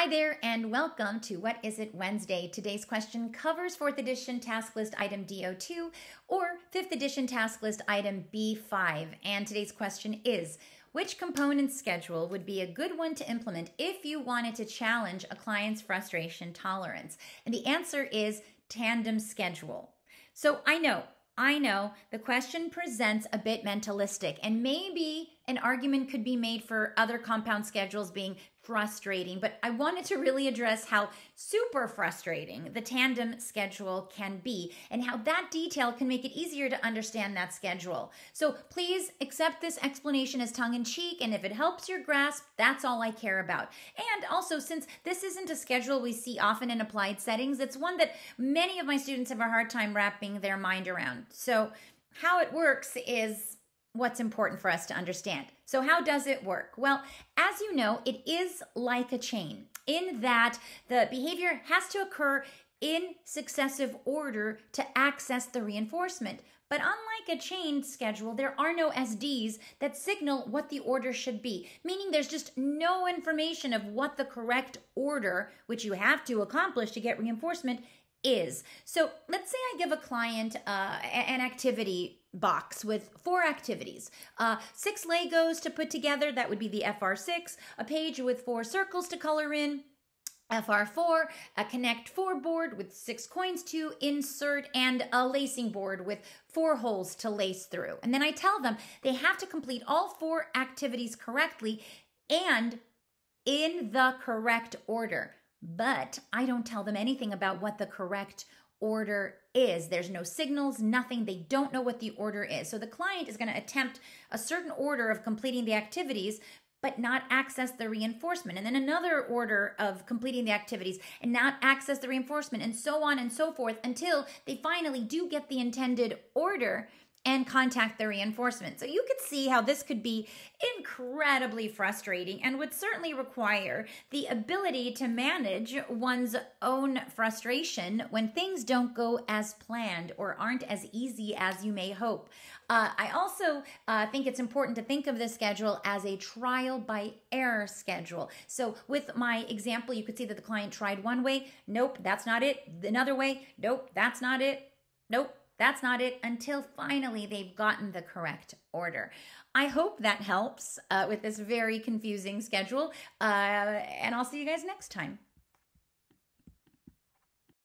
Hi there, and welcome to What Is It Wednesday. Today's question covers 4th edition task list item DO2 or 5th edition task list item B5. And today's question is Which component schedule would be a good one to implement if you wanted to challenge a client's frustration tolerance? And the answer is tandem schedule. So I know I know the question presents a bit mentalistic, and maybe an argument could be made for other compound schedules being frustrating, but I wanted to really address how super frustrating the tandem schedule can be and how that detail can make it easier to understand that schedule. So please accept this explanation as tongue in cheek, and if it helps your grasp, that's all I care about. And also, since this isn't a schedule we see often in applied settings, it's one that many of my students have a hard time wrapping their mind around. So, how it works is what's important for us to understand. So, how does it work? Well, as you know, it is like a chain in that the behavior has to occur in successive order to access the reinforcement. But unlike a chain schedule, there are no SDs that signal what the order should be, meaning there's just no information of what the correct order, which you have to accomplish to get reinforcement, is. So let's say I give a client uh, an activity box with four activities uh, six Legos to put together, that would be the FR6, a page with four circles to color in. FR4, a Connect 4 board with six coins to insert, and a lacing board with four holes to lace through. And then I tell them they have to complete all four activities correctly and in the correct order but I don't tell them anything about what the correct order is. There's no signals, nothing. They don't know what the order is. So the client is going to attempt a certain order of completing the activities, but not access the reinforcement. And then another order of completing the activities and not access the reinforcement, and so on and so forth until they finally do get the intended order and contact the reinforcement. So you could see how this could be incredibly frustrating and would certainly require the ability to manage one's own frustration when things don't go as planned or aren't as easy as you may hope. Uh, I also uh, think it's important to think of this schedule as a trial by error schedule. So, with my example, you could see that the client tried one way. Nope, that's not it. Another way. Nope, that's not it. Nope, that's not it until finally they've gotten the correct order. I hope that helps uh, with this very confusing schedule, uh, and I'll see you guys next time.